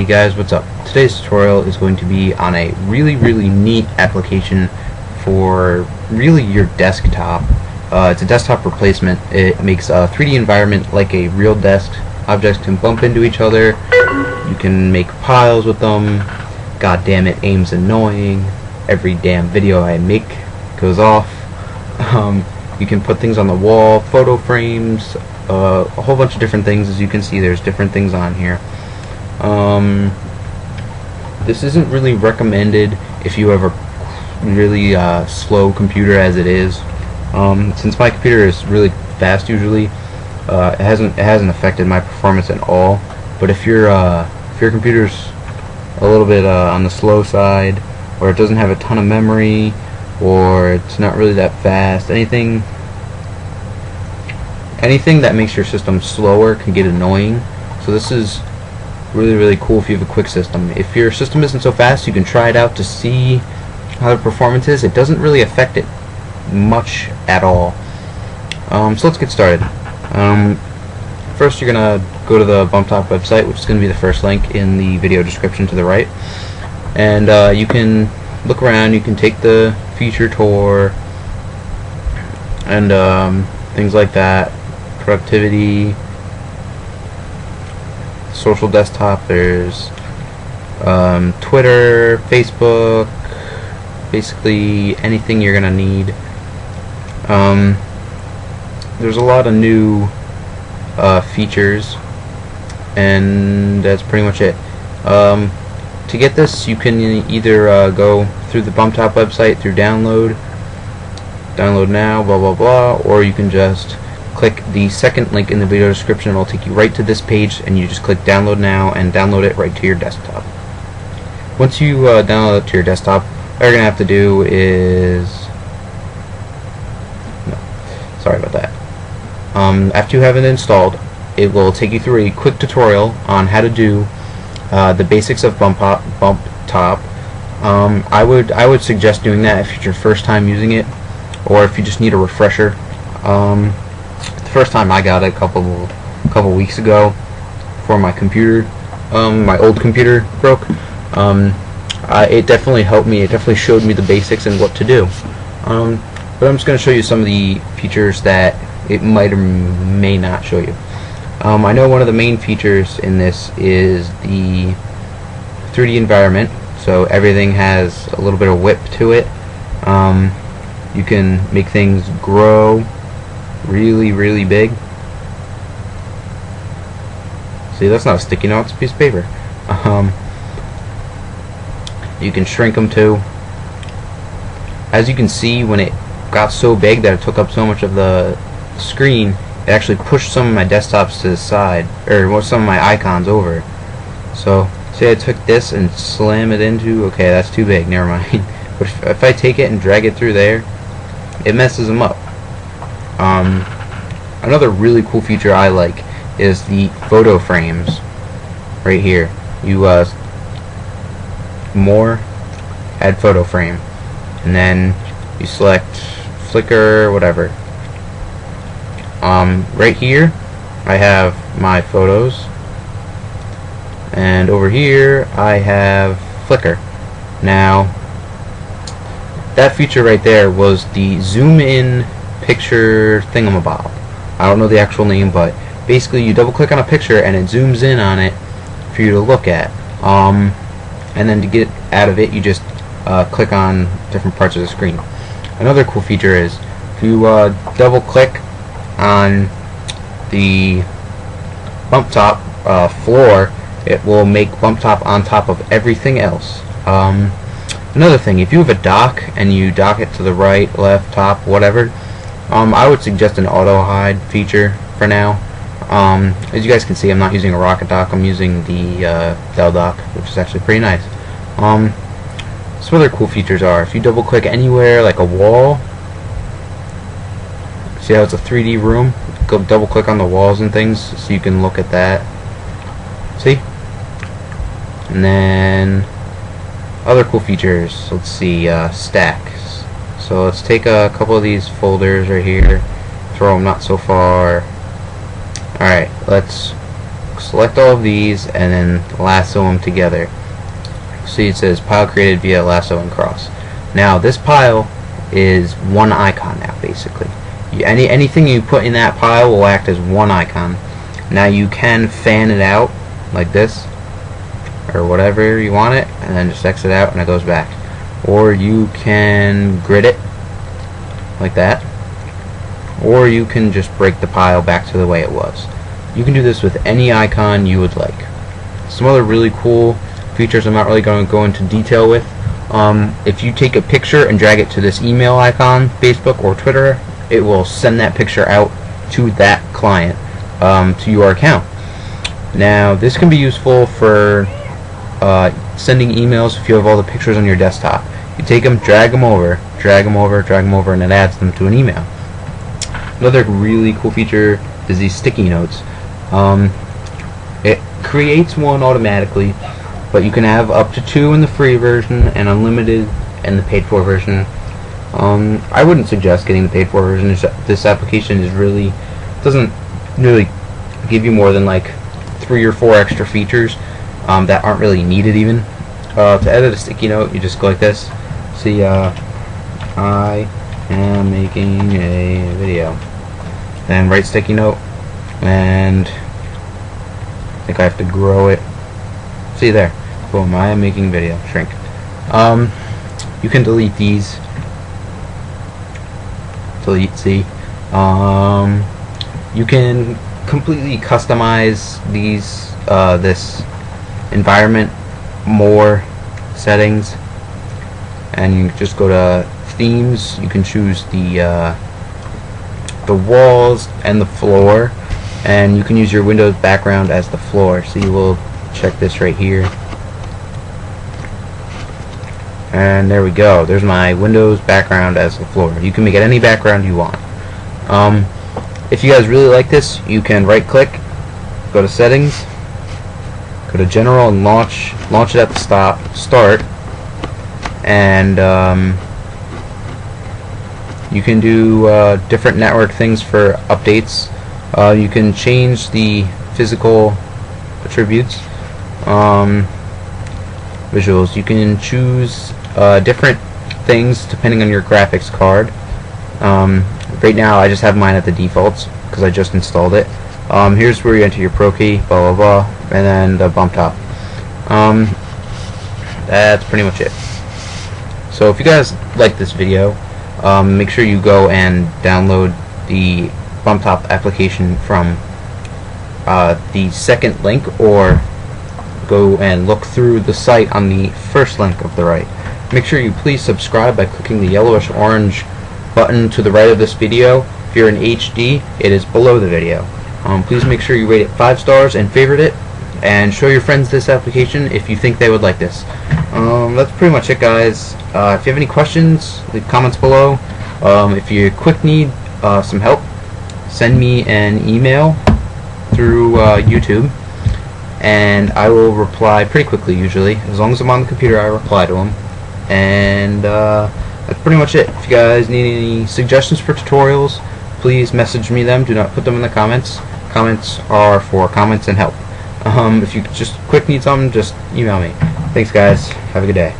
Hey guys, what's up? Today's tutorial is going to be on a really, really neat application for really your desktop. Uh, it's a desktop replacement. It makes a 3D environment like a real desk. Objects can bump into each other. You can make piles with them. God damn it, aim's annoying. Every damn video I make goes off. Um, you can put things on the wall, photo frames, uh, a whole bunch of different things. As you can see, there's different things on here. Um, this isn't really recommended if you have a really uh, slow computer as it is. Um, since my computer is really fast usually, uh, it hasn't it hasn't affected my performance at all. But if your uh, if your computer's a little bit uh, on the slow side, or it doesn't have a ton of memory, or it's not really that fast. Anything anything that makes your system slower can get annoying. So this is really really cool if you have a quick system. If your system isn't so fast, you can try it out to see how the performance is. It doesn't really affect it much at all. Um, so let's get started. Um, first you're gonna go to the BumpTop website, which is gonna be the first link in the video description to the right, and uh, you can look around. You can take the feature tour and um, things like that. Productivity, social desktop. There's um, Twitter, Facebook, basically anything you're gonna need. Um, there's a lot of new uh, features, and that's pretty much it. Um, to get this, you can either uh, go through the BumpTop website through download, download now, blah blah blah, or you can just click the second link in the video description. It'll take you right to this page, and you just click download now and download it right to your desktop. Once you uh, download it to your desktop, all you're gonna have to do is no, sorry about that. Um, after you have it installed, it will take you through a quick tutorial on how to do uh, the basics of bump, bump top. Um, I would I would suggest doing that if it's your first time using it, or if you just need a refresher. Um, first time I got it a couple couple weeks ago, for my computer, um, my old computer broke. Um, I, it definitely helped me. It definitely showed me the basics and what to do. Um, but I'm just going to show you some of the features that it might or may not show you. Um, I know one of the main features in this is the 3D environment, so everything has a little bit of whip to it. Um, you can make things grow really, really big. See, that's not sticky note, it's a piece of paper. Um, you can shrink them too. As you can see, when it got so big that it took up so much of the screen, it actually pushed some of my desktops to the side, or some of my icons over. So, say I took this and slam it into, okay, that's too big, never mind. But if I take it and drag it through there, it messes them up. Um, another really cool feature I like is the photo frames right here. You uh, more, add photo frame, and then you select Flickr, whatever. Um, right here, I have my photos, and over here I have Flickr. Now, that feature right there was the zoom in picture thingamabob. I don't know the actual name, but basically you double click on a picture and it zooms in on it for you to look at. Um, and then to get out of it, you just uh, click on different parts of the screen. Another cool feature is if you uh, double click on the BumpTop uh, floor, it will make BumpTop on top of everything else. Um, another thing, if you have a dock and you dock it to the right, left, top, whatever, um, I would suggest an auto hide feature for now. Um, as you guys can see, I'm not using a RocketDock. I'm using the uh, Dell dock, which is actually pretty nice. Um, some other cool features are if you double click anywhere, like a wall, see how it's a 3D room? Go double click on the walls and things so you can look at that. See? And then other cool features. Let's see, uh, stacks. So let's take a couple of these folders right here, throw them not so far. Alright, let's select all of these and then lasso them together. See it says pile created via lasso and cross. Now this pile is one icon now basically. Any anything you put in that pile will act as one icon. Now you can fan it out like this or whatever you want it and then just exit out and it goes back. Or you can grid it like that or you can just break the pile back to the way it was. You can do this with any icon you would like. Some other really cool features I'm not really going to go into detail with. Um, if you take a picture and drag it to this email icon, Facebook or Twitter, it will send that picture out to that client, um, to your account. Now, this can be useful for uh, sending emails if you have all the pictures on your desktop. You take them, drag them over, drag them over, drag them over, and it adds them to an email. Another really cool feature is these sticky notes. Um, it creates one automatically, but you can have up to two in the free version and unlimited in the paid for version. Um, I wouldn't suggest getting the paid for version. This application is really doesn't really give you more than like three or four extra features um, that aren't really needed even. Uh, to edit a sticky note, you just go like this. See, uh, I am making a video. Then write sticky note and I think I have to grow it. See there. Boom I am making video. Shrink. Um, you can delete these. Delete see. Um, you can completely customize these uh, this environment more settings and you just go to themes. You can choose the uh, the walls and the floor and you can use your Windows background as the floor. So you will check this right here. And there we go. There's my Windows background as the floor. You can make it any background you want. Um, if you guys really like this you can right click go to settings go to general and launch launch it at the stop start and um, you can do uh, different network things for updates. Uh, you can change the physical attributes, um, visuals. You can choose uh, different things depending on your graphics card. Um, right now, I just have mine at the defaults because I just installed it. Um, here's where you enter your pro key, blah blah blah, and then the BumpTop. Um, that's pretty much it. So if you guys like this video, um, make sure you go and download the BumpTop application from uh, the second link or go and look through the site on the first link of the right. Make sure you please subscribe by clicking the yellowish orange button to the right of this video. If you're in HD, it is below the video. Um, please make sure you rate it 5 stars and favorite it and show your friends this application if you think they would like this. Um, that's pretty much it guys. Uh, if you have any questions, leave comments below. Um, if you quick need uh, some help, send me an email through uh, YouTube and I will reply pretty quickly usually. As long as I'm on the computer I reply to them. And uh, that's pretty much it. If you guys need any suggestions for tutorials, please message me them. Do not put them in the comments. Comments are for comments and help. Um, if you just quick need something, just email me. Thanks guys. Have a good day.